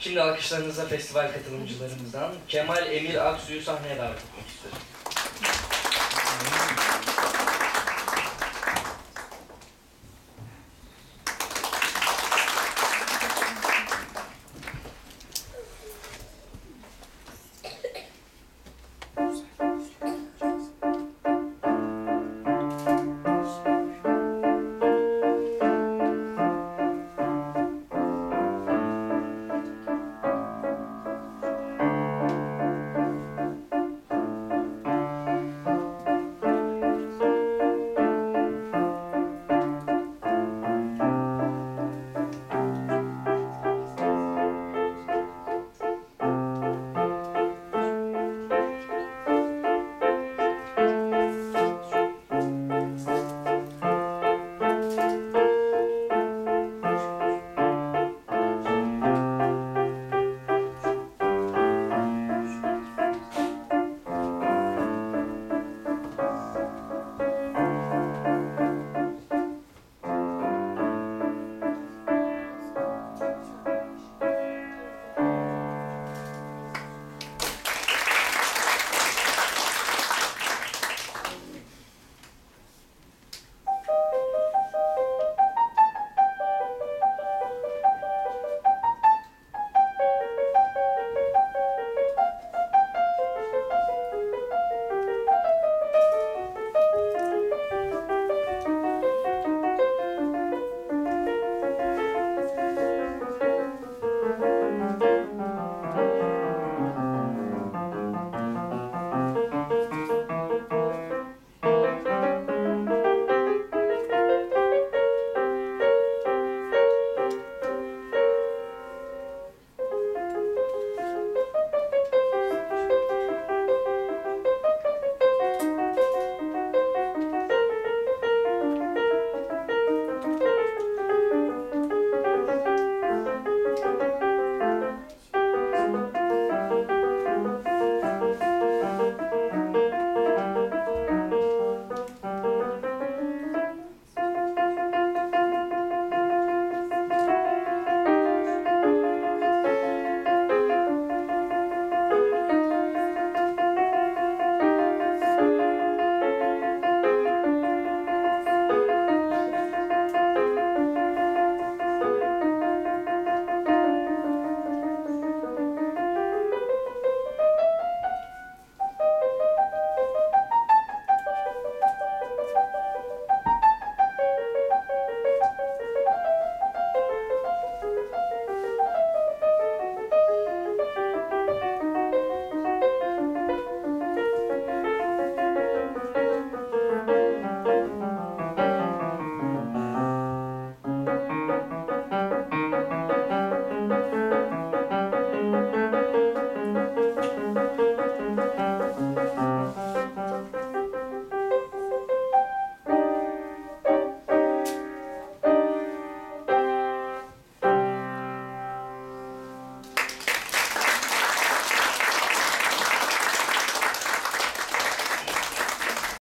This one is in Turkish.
Şimdi alkışlarınızla festival katılımcılarımızdan Kemal Emir Aksu'yu sahneye davet etmek istiyorum.